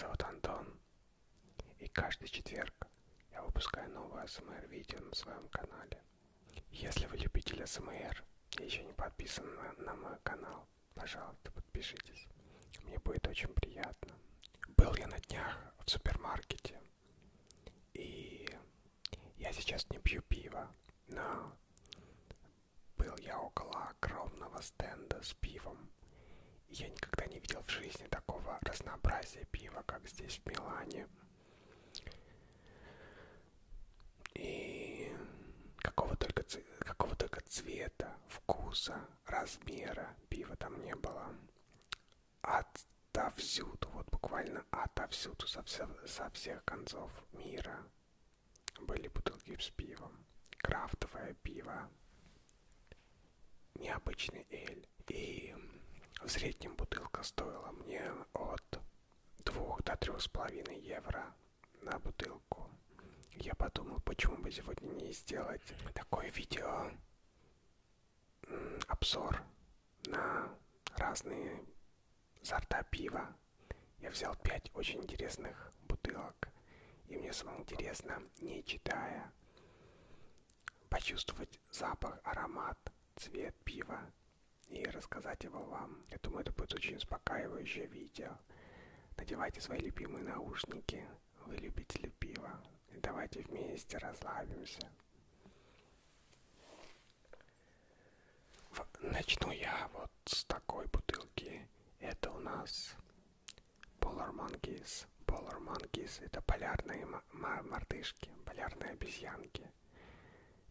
зовут Антон. И каждый четверг я выпускаю новое СМР видео на своем канале. Если вы любитель СМР и еще не подписаны на, на мой канал, пожалуйста, подпишитесь. Мне будет очень приятно. Был я на днях в супермаркете. И я сейчас не пью пиво, но был я около огромного стенда с пивом. Я никогда не видел в жизни такого разнообразия пива, как здесь в Милане. И какого только, какого только цвета, вкуса, размера пива там не было. Отовсюду, вот буквально отовсюду, со, все, со всех концов мира были бутылки с пивом. Крафтовое пиво, необычный эль. И среднем бутылка стоила мне от двух до трех с половиной евро на бутылку. Я подумал, почему бы сегодня не сделать такое видео обзор на разные сорта пива. Я взял пять очень интересных бутылок, и мне самому интересно, не читая, почувствовать запах, аромат, цвет пива и рассказать его вам. Я думаю, это будет очень успокаивающее видео. Надевайте свои любимые наушники, вы любители пива. И давайте вместе расслабимся. Начну я вот с такой бутылки. Это у нас Polar Monkeys. Polar Monkeys это полярные мартышки, полярные обезьянки.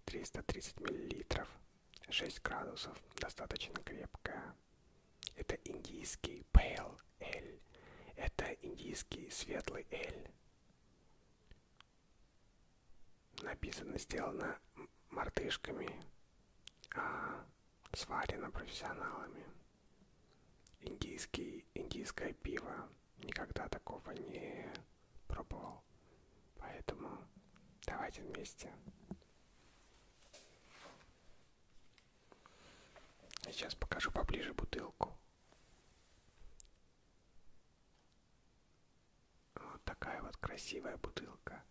330 миллилитров, 6 градусов, достаточно крепкая. Это индийский Pale Ale. Это индийский светлый эль. Написано, сделано мартышками, а сварено профессионалами. Индийский, индийское пиво. Никогда такого не пробовал. Поэтому давайте вместе. Сейчас покажу поближе бутылку. Вот такая вот красивая бутылка.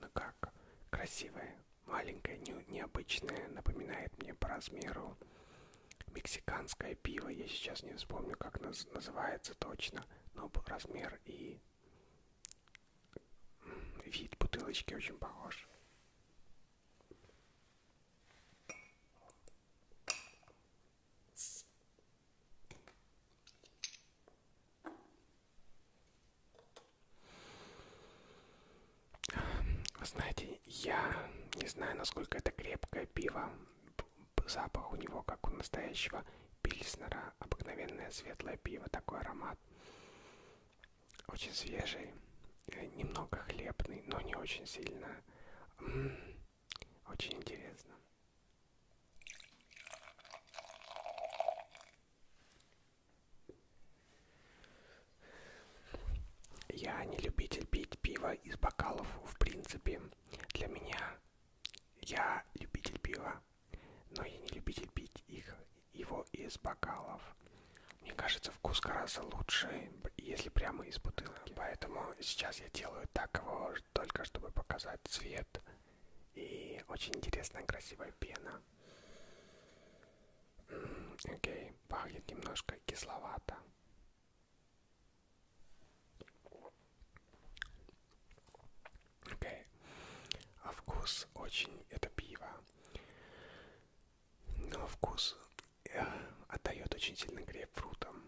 Ну как, красивая, маленькая, не, необычная, напоминает мне по размеру мексиканское пиво. Я сейчас не вспомню, как наз называется точно, но размер и вид бутылочки очень похож. Знаете, я не знаю, насколько это крепкое пиво. Запах у него, как у настоящего пильснера. Обыкновенное светлое пиво, такой аромат. Очень свежий, э, немного хлебный, но не очень сильно. Очень интересно. Я не любитель пить пиво из бокалов, в принципе. Для меня я любитель пива, но я не любитель пить их, его из бокалов. Мне кажется, вкус гораздо лучше, если прямо из бутылки. Поэтому сейчас я делаю так его только чтобы показать цвет. И очень интересная красивая пена. Окей, okay. пахнет немножко кисловато. Окей. Okay. А вкус очень... Это пиво. Но вкус э, отдает очень сильно грейпфрутом.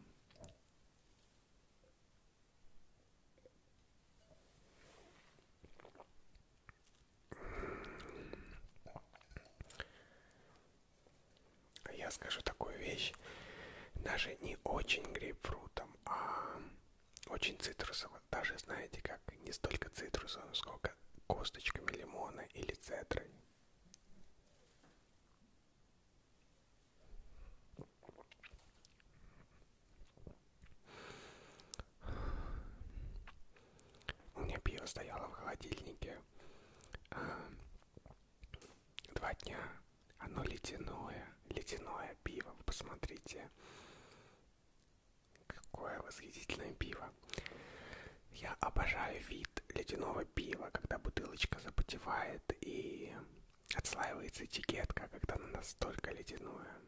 Я скажу такую вещь, даже не очень грейпфрутом, а очень цитрусово. Даже знаете как, не столько цитрусовым, сколько косточками лимона или цедрой. У меня пиво стояло в холодильнике а, два дня. Оно ледяное, ледяное пиво. Посмотрите, какое восхитительное пиво. Я обожаю вид ледяного пива, когда бутылочка запотевает и отслаивается этикетка, когда она настолько ледяное.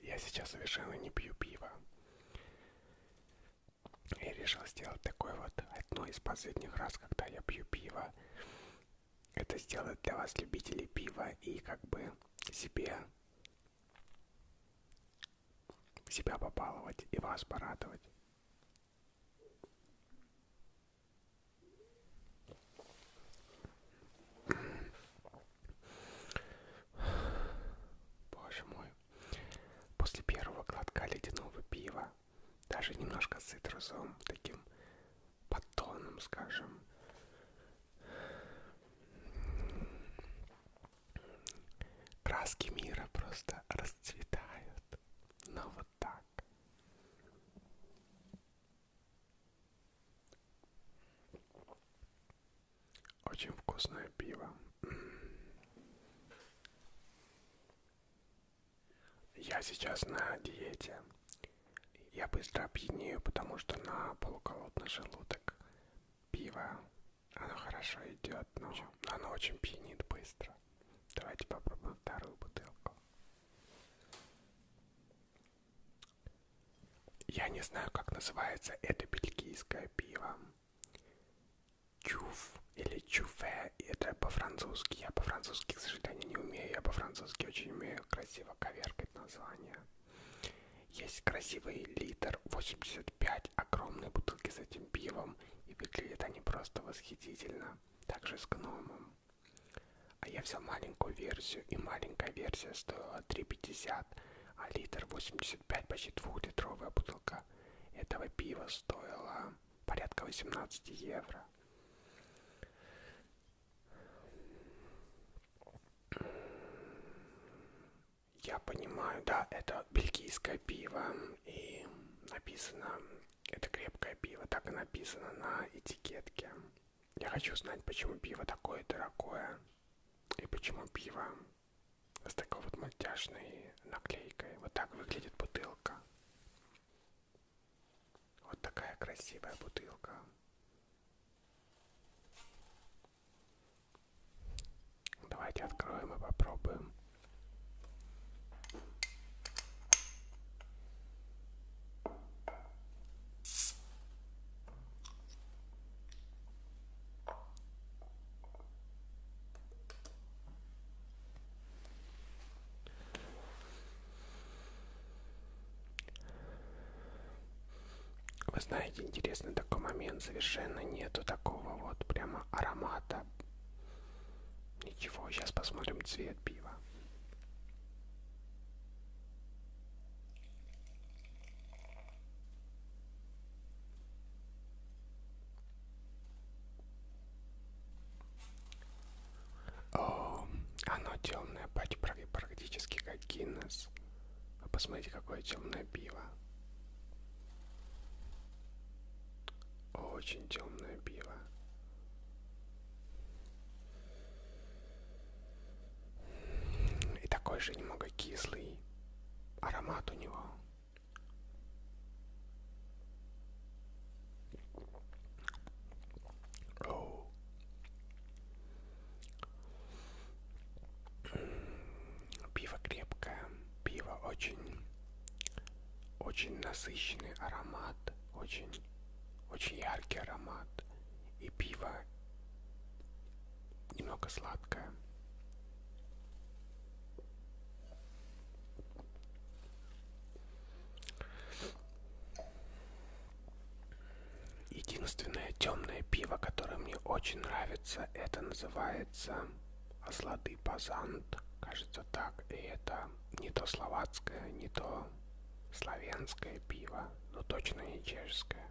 Я сейчас совершенно не пью пиво. И решил сделать такой вот одно из последних раз, когда я пью пиво. Это сделать для вас, любителей пива, и как бы себе себя побаловать и вас порадовать. Боже мой. После первого глотка ледяного пива, даже немножко цитрусовым, таким подтоном, скажем, краски мира просто расцветают. Но вот так. Очень вкусное пиво. Я сейчас на диете. Я быстро опьянею, потому что на полуколодный желудок пиво, оно хорошо идет, но оно очень пьянит быстро. Давайте попробуем вторую бутылку. Я не знаю, как называется это бельгийское пиво. Чуф чуфе, это по-французски. Я по-французски, к сожалению, не умею. Я по-французски очень умею красиво коверкать название. Есть красивый литр 85, огромные бутылки с этим пивом. И выглядят они просто восхитительно. Также с гномом. А я взял маленькую версию, и маленькая версия стоила 3,50, а литр 85, почти двухлитровая бутылка этого пива стоила порядка 18 евро. Я понимаю, да, это бельгийское пиво, и написано, это крепкое пиво, так и написано на этикетке. Я хочу знать, почему пиво такое дорогое, и почему пиво с такой вот мультяшной наклейкой. Вот так выглядит бутылка. Вот такая красивая бутылка. Давайте откроем и попробуем. Вы знаете, интересный такой момент, совершенно нету такого вот прямо аромата. Ничего, сейчас посмотрим цвет пива. О, оно темное, практически как Гиннес. Вы посмотрите, какое темное пиво. Очень темное пиво. И такой же немного кислый аромат у него. Оу. Пиво крепкое, пиво очень, очень насыщенный аромат, очень очень яркий аромат. И пиво немного сладкое. Единственное темное пиво, которое мне очень нравится, это называется Ослады Пазант. Кажется так. И это не то словацкое, не то славянское пиво, но точно не чешское.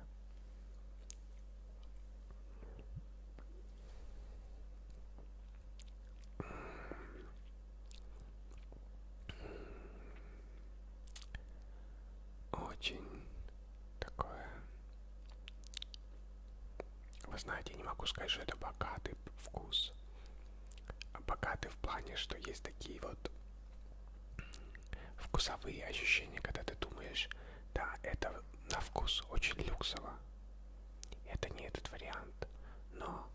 Очень такое... Вы знаете, я не могу сказать, что это богатый вкус. Богатый в плане, что есть такие вот вкусовые ощущения, когда ты думаешь, да, это на вкус очень люксово. Это не этот вариант, но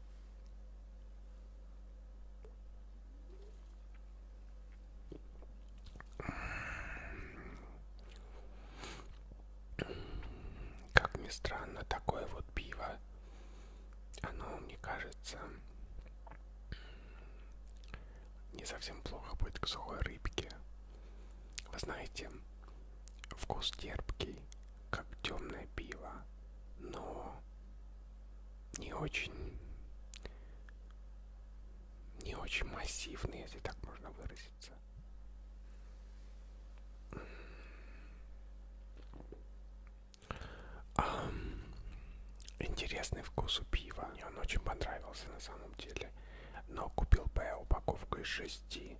как ни странно, такое вот пиво, оно, мне кажется, не совсем плохо будет к сухой рыбке. Вы знаете, вкус терпкий, как темное пиво, но не очень, не очень массивный, если так можно выразиться. Um, интересный вкус у пива. Мне он очень понравился на самом деле. Но купил бы я упаковку из шести.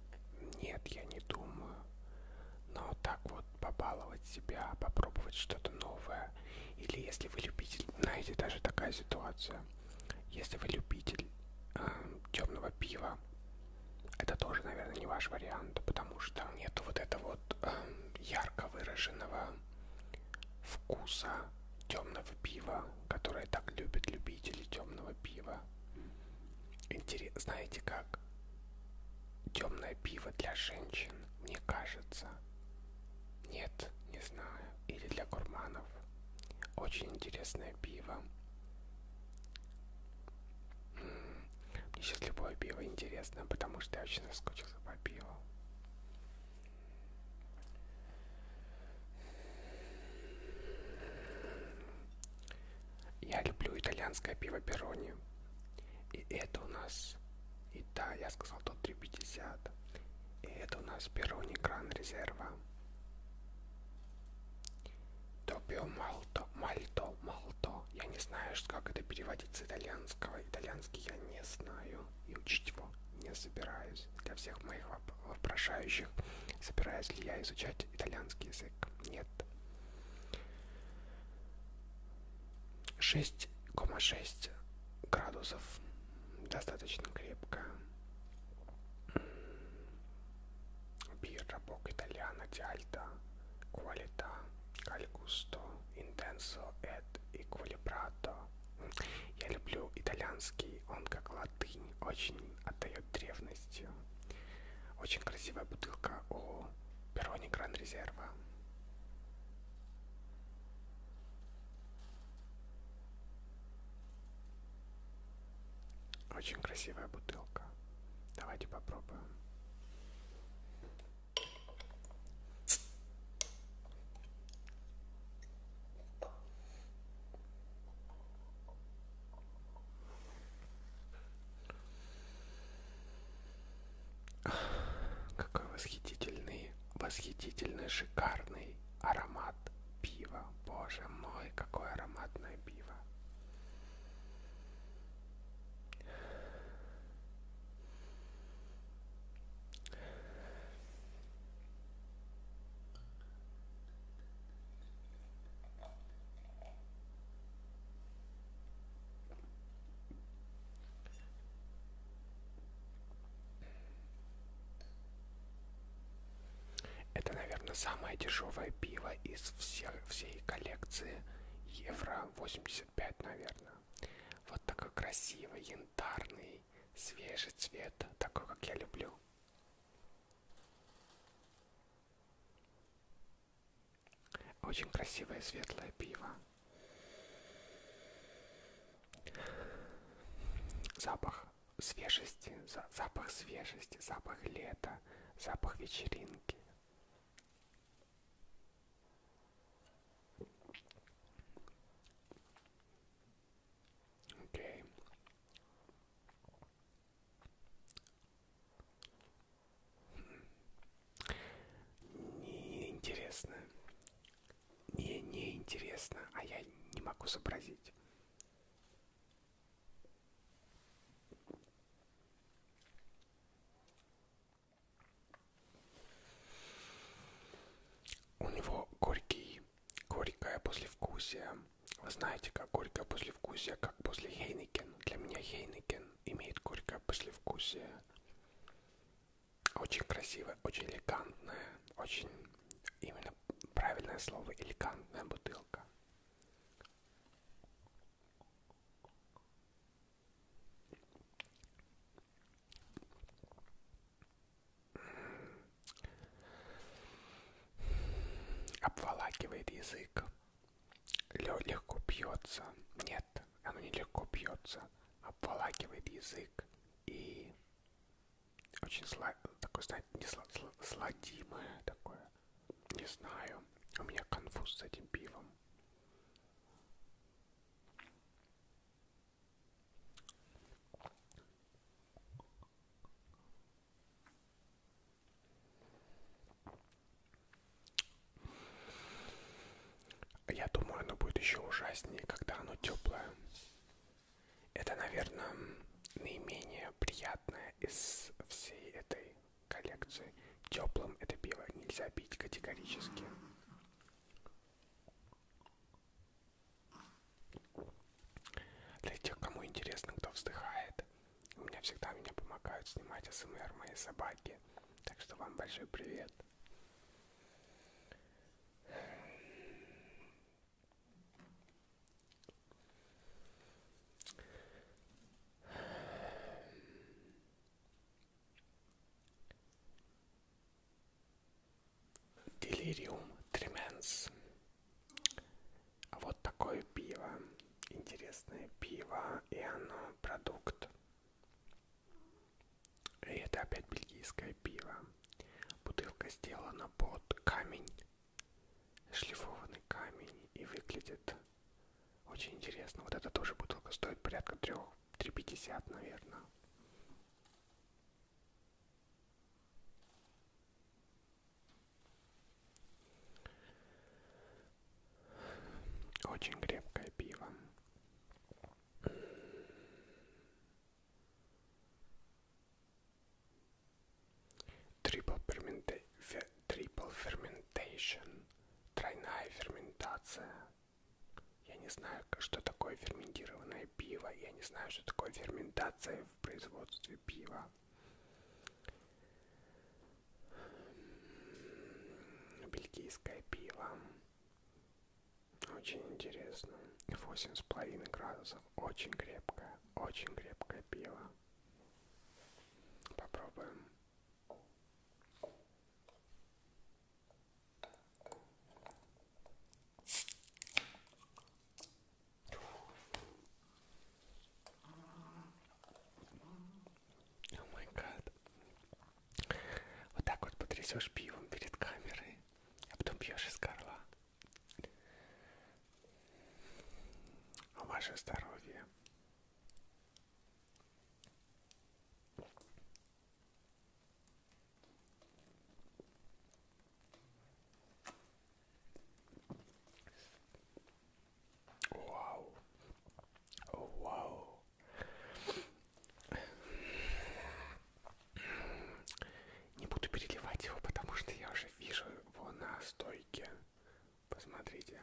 Нет, я не думаю. Но так вот побаловать себя, попробовать что-то новое. Или если вы любитель, знаете, даже такая ситуация. Если вы любитель э, темного пива, это тоже, наверное, не ваш вариант, потому что нету вот этого вот э, ярко выраженного вкуса темного пива, которое так любят любители темного пива. Интересно, знаете как? Темное пиво для женщин, мне кажется. Нет, не знаю. Или для гурманов. Очень интересное пиво. Мне сейчас любое пиво интересно, потому что я очень соскучился по пиву. Я люблю итальянское пиво Перони. И это у нас, и да, я сказал тот 350. И это у нас Перони Гран Резерва. Топио Малто, Мальто, Малто. Я не знаю, как это переводить с итальянского. Итальянский я не знаю и учить его не собираюсь. Для всех моих вопрошающих, собираюсь ли я изучать итальянский язык? Нет. 6,6 градусов. Достаточно крепко. Birra poco italiana di alta qualità, al gusto intenso. Я люблю итальянский, он как латынь, очень отдает древностью. Очень красивая бутылка у Перони Гран Резерва. Очень красивая бутылка. Давайте попробуем. Какой восхитительный, восхитительный, шикарный аромат пива. Боже мой, какое ароматное пиво. Это, наверное, самое дешевое пиво из всех, всей коллекции. Евро 85, наверное. Вот такой красивый, янтарный, свежий цвет. Такой, как я люблю. Очень красивое светлое пиво. Запах свежести, запах свежести, запах лета, запах вечеринки. Окей. Неинтересно. Не, неинтересно, а я не могу сообразить. У него горький, горькое послевкусие. Вы знаете, как горькое послевкусие, как после Хейникен. Для меня Хейникен имеет горькое послевкусие. Очень элегантное, очень именно правильное слово элегантная бутылка. Обволакивает язык. Легко пьется. Нет, оно не легко пьется. Обволакивает язык и очень сла... знаете, не сла... сладимое такое. Не знаю. У меня конфуз с этим пивом. Я думаю, оно будет еще ужаснее, когда оно теплое. Это, наверное, наименее приятное из всей этой коллекции. Теплым это пиво нельзя пить категорически. Для тех, кому интересно, кто вздыхает, у меня всегда меня помогают снимать СМР мои собаки. Так что вам большой привет. Делириум Тременс. Вот такое пиво. Интересное пиво. И оно продукт. И это опять бельгийское пиво. Бутылка сделана под камень. Шлифованный камень. И выглядит очень интересно. Вот эта тоже бутылка стоит порядка 3, 3,50 наверное. Очень крепкое пиво. Triple, fermenta triple fermentation. Тройная ферментация. Я не знаю, что такое ферментированное пиво. Я не знаю, что такое ферментация в производстве пива. Бельгийское пиво. Очень интересно. Восемь с половиной градусов. Очень крепкое. Очень крепкое пиво. Попробуем. О май гад. Вот так вот потрясешь пивом перед камерой, а потом пьешь из горла. А ваше здоровье. Вау. Вау. Не буду переливать его, потому что я уже вижу его на стойке. Посмотрите.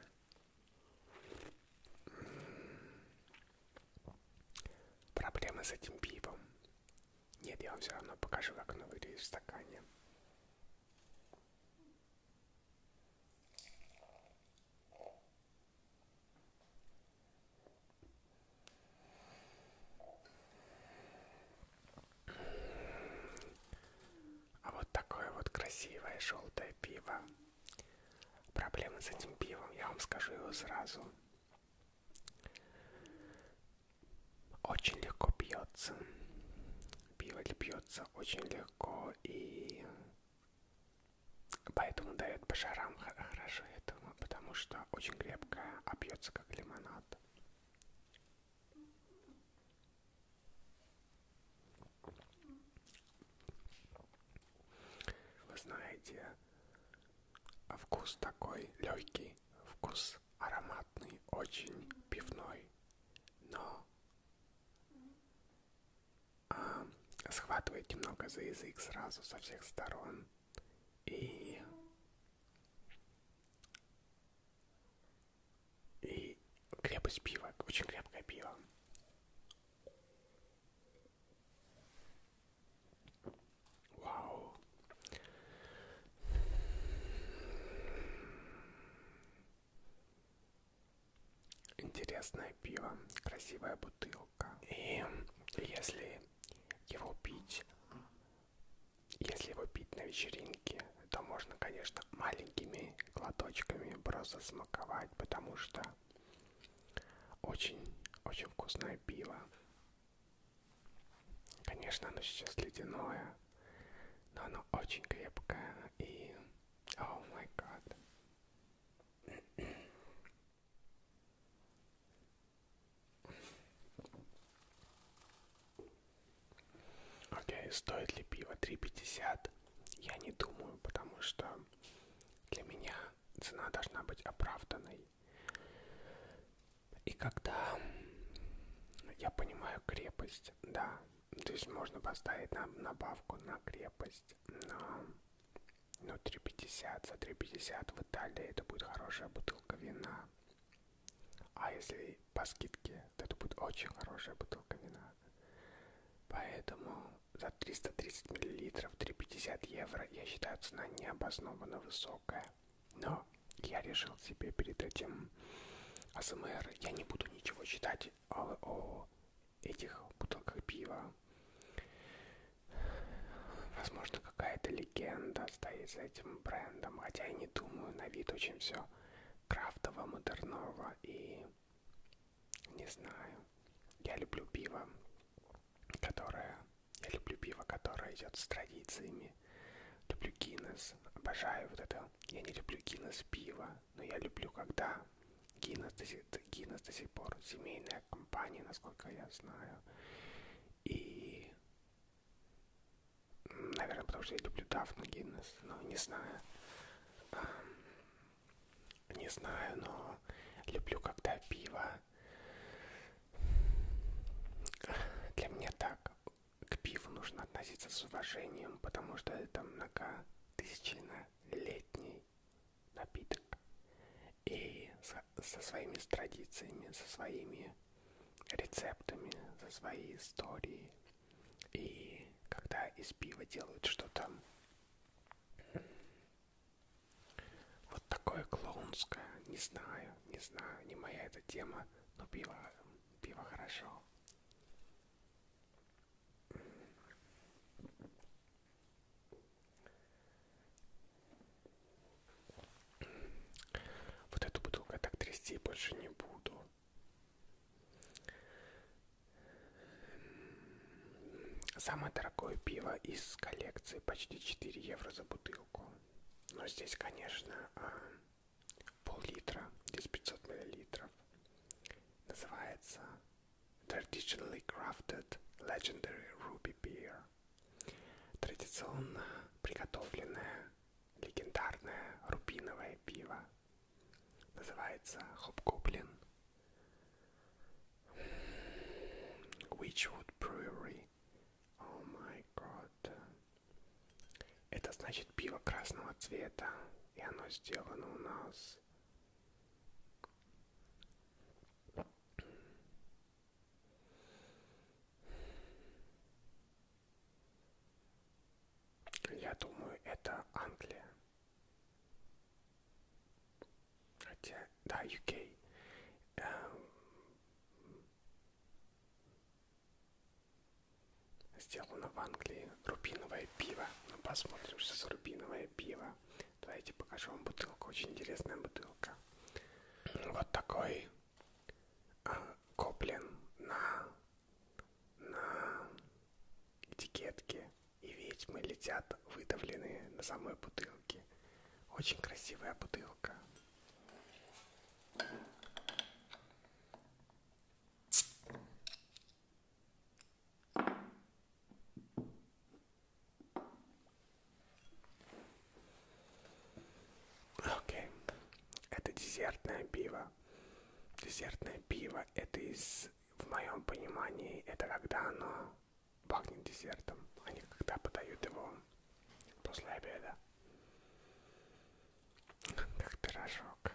С этим пивом. Нет, я вам все равно покажу, как оно выглядит в стакане. А вот такое вот красивое желтое пиво. Проблемы с этим пивом, я вам скажу его сразу. Очень легко пьется. Пиво пьется очень легко и поэтому дает по шарам хорошо этому, потому что очень крепкое, а пьется как лимонад. Вы знаете, вкус такой легкий, вкус ароматный, очень пивной, но схватывает немного за язык сразу со всех сторон. И... И крепость пива, очень крепкое пиво. Вау. Интересное пиво, красивая бутылка. И если его пить, если его пить на вечеринке, то можно, конечно, маленькими глоточками просто смаковать, потому что очень, очень вкусное пиво. Конечно, оно сейчас ледяное, но оно очень крепкое и... О май гад. Стоит ли пиво 3,50? Я не думаю, потому что для меня цена должна быть оправданной. И когда я понимаю крепость, да, то есть можно поставить на набавку на крепость, но ну 3,50 за 3,50 в Италии это будет хорошая бутылка вина. А если по скидке, то это будет очень хорошая бутылка вина. Поэтому за 330 миллилитров 3,50 евро я считаю цена необоснованно высокая. Но я решил себе перед этим АСМР, я не буду ничего читать о, о этих бутылках пива. Возможно, какая-то легенда стоит за этим брендом, хотя я не думаю, на вид очень все крафтово, модерново и не знаю. Я люблю пиво, которое... Люблю пиво, которое идет с традициями. Люблю Гиннес, обожаю вот это. Я не люблю Гиннес пиво, но я люблю, когда Гиннес до, сих, Гиннес до сих пор семейная компания, насколько я знаю. И, наверное, потому что я люблю Дафну Гиннес, но не знаю. Не знаю, но люблю, когда пиво для меня так. К пиву нужно относиться с уважением, потому что это многотысячелетний напиток. И со, со своими традициями, со своими рецептами, со своей историей. И когда из пива делают что-то вот такое клоунское, не знаю, не знаю, не моя эта тема, но пиво, пиво хорошо. Вот эту бутылку я так больше не буду. Самое дорогое пиво из коллекции почти 4 евро за бутылку. Но здесь, конечно, пол-литра, здесь 500 миллилитров. Называется Traditionally Crafted Legendary Ruby Beer. Традиционно приготовленное легендарное рубиновое пиво. Называется Хопгоблин. Witchwood Brewery. О май год. Это значит пиво красного цвета. И оно сделано у нас Я думаю, это Англия. Хотя, да, UK. Эм, сделано в Англии рубиновое пиво. Ну, посмотрим, что за рубиновое пиво. Давайте покажу вам бутылку. Очень интересная бутылка. Вот такой а, коплен на, на этикетке. И ведьмы летят выдавленные на самой бутылке. Очень красивая бутылка. Окей. Okay. Это десертное пиво. Десертное пиво это из, в моем понимании, это когда оно пахнет десертом, а не когда подают его после обеда. Как пирожок.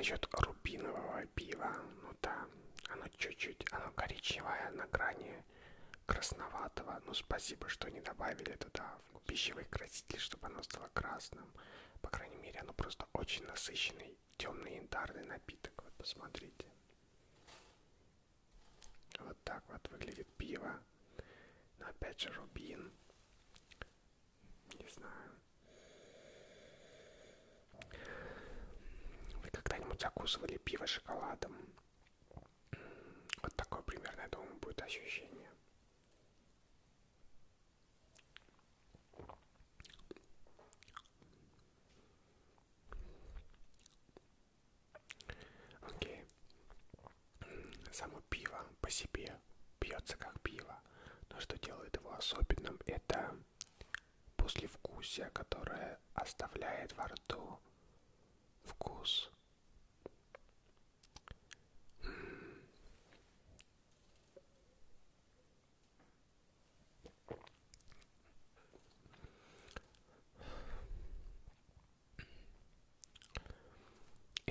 Насчет рубинового пива, ну да, Оно чуть-чуть, оно коричневое на грани красноватого. Ну, спасибо, что не добавили туда пищевый краситель, чтобы оно стало красным. По крайней мере, оно просто очень насыщенный темный янтарный напиток. Вот посмотрите. Вот так вот выглядит пиво. Но опять же рубин. Не знаю. Вы когда-нибудь закусывали пиво шоколадом? Вот такое примерно, я думаю, будет ощущение. Окей. Само пиво по себе пьется как пиво. Но что делает его особенным, это послевкусие, которое оставляет во рту вкус.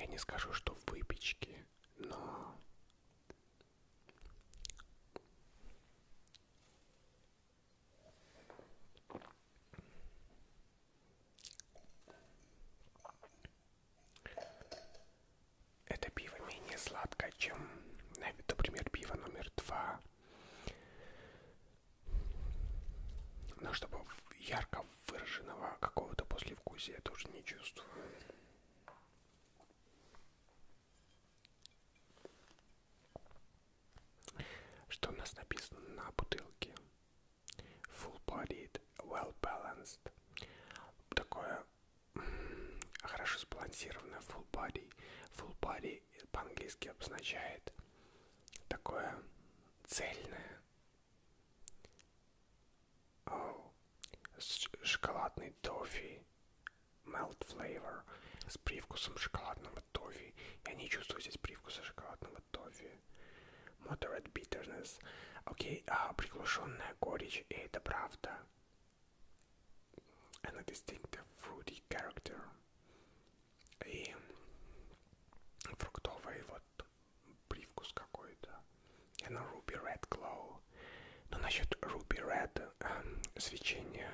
Я не скажу, что в выпечке, но это пиво менее сладкое, чем, например, пиво номер два. Но чтобы ярко выраженного какого-то послевкусия я тоже не чувствую. Что у нас написано на бутылке? Full-bodied, well-balanced. Такое хорошо сбалансированное full body. Full body по-английски обозначает такое цельное. Oh, шоколадный тофи, melt flavor с привкусом шоколадного тофи. Я не чувствую здесь привкуса шоколадного тофи. Moderate bitterness. Окей, okay, а приглушенная горечь, и это правда. And a distinctive fruity character. И фруктовый вот привкус какой-то. И на Ruby Red насчет Ruby Red эм, свечение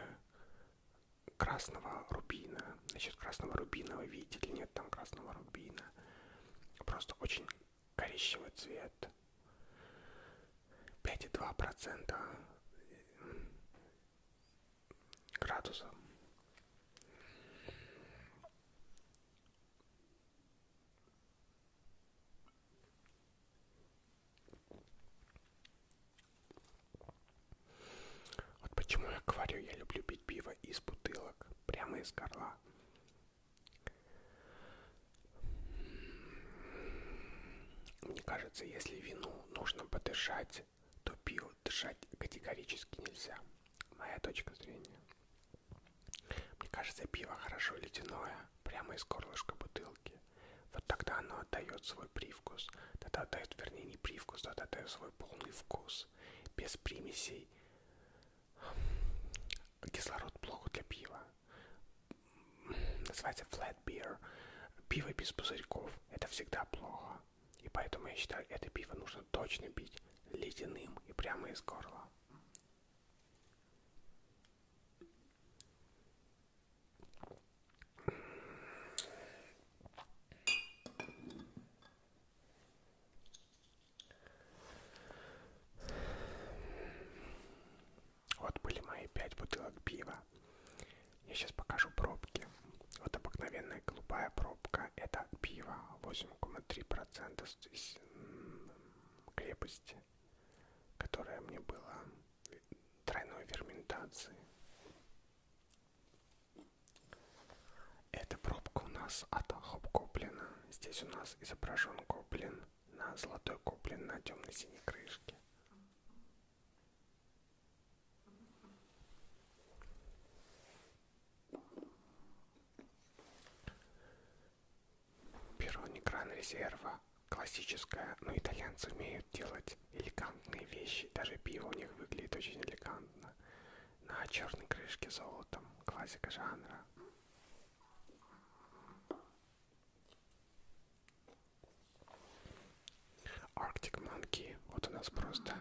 красного рубина. Насчет красного рубина вы видите или нет там красного рубина. Просто очень коричневый цвет. 5,2% градуса. Вот почему я люблю пить пиво из бутылок, прямо из горла. Мне кажется, если вину нужно подышать, то пиво дышать категорически нельзя. Моя точка зрения. Мне кажется, пиво хорошо ледяное, прямо из горлышка бутылки. Вот тогда оно отдает свой привкус. Тогда отдает, вернее, не привкус, тогда отдает свой полный вкус. Без примесей. Кислород плохо для пива. Называется flat beer. Пиво без пузырьков. Это всегда плохо. И поэтому я считаю, это пиво нужно точно пить ледяным и прямо из горла. Вот были мои пять бутылок пива. Я сейчас покажу пробки. Вот обыкновенная голубая пробка. Это пиво 8,3% крепости, которое мне было тройной ферментации. Эта пробка у нас от Хопкоплина. Здесь у нас изображен гоблин на золотой гоблин на темно-синей крышке. Резерва классическая, но итальянцы умеют делать элегантные вещи. Даже пиво у них выглядит очень элегантно. На черной крышке золотом. Классика жанра. Arctic monkey. Вот у нас просто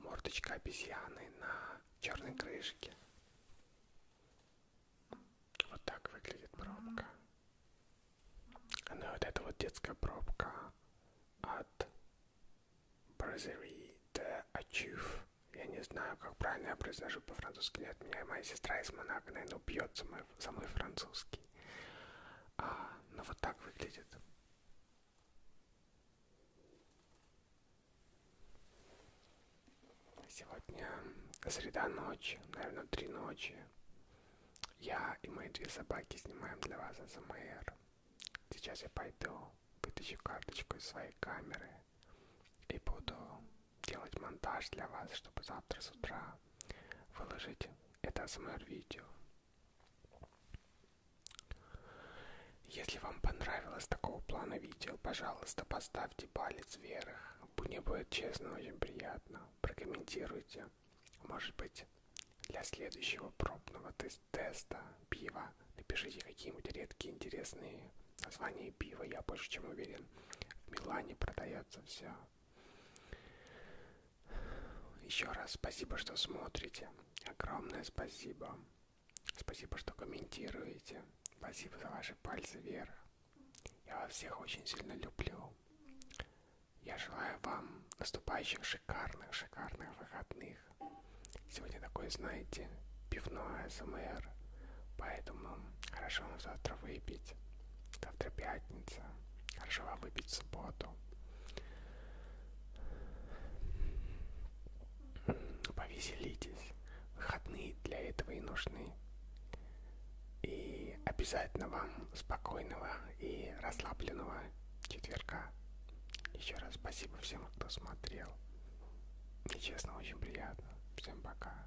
мордочка обезьяны на черной крышке. Вот так выглядит пробка. Ну вот это вот детская пробка от Brasserie de Achieve. Я не знаю, как правильно я произношу по-французски. Нет, меня моя сестра из Монако, наверное, убьет за мой, за мой французский. А, ну вот так выглядит. Сегодня среда ночи, наверное, три ночи. Я и мои две собаки снимаем для вас АСМР. Сейчас я пойду, вытащу карточку из своей камеры и буду делать монтаж для вас, чтобы завтра с утра выложить это АСМР видео. Если вам понравилось такого плана видео, пожалуйста, поставьте палец вверх. Мне будет честно очень приятно. Прокомментируйте. Может быть, для следующего пробного тест теста пива напишите какие-нибудь редкие интересные названия пива. Я больше чем уверен, в Милане продается все. Еще раз спасибо, что смотрите. Огромное спасибо. Спасибо, что комментируете. Спасибо за ваши пальцы вверх. Я вас всех очень сильно люблю. Я желаю вам наступающих шикарных, шикарных выходных. Сегодня такой, знаете, пивной СМР. Поэтому хорошо вам завтра выпить. Завтра пятница. Хорошо вам выпить в субботу. Повеселитесь. Выходные для этого и нужны. И обязательно вам спокойного и расслабленного четверка. Еще раз спасибо всем, кто смотрел. Мне честно очень приятно. Всем пока.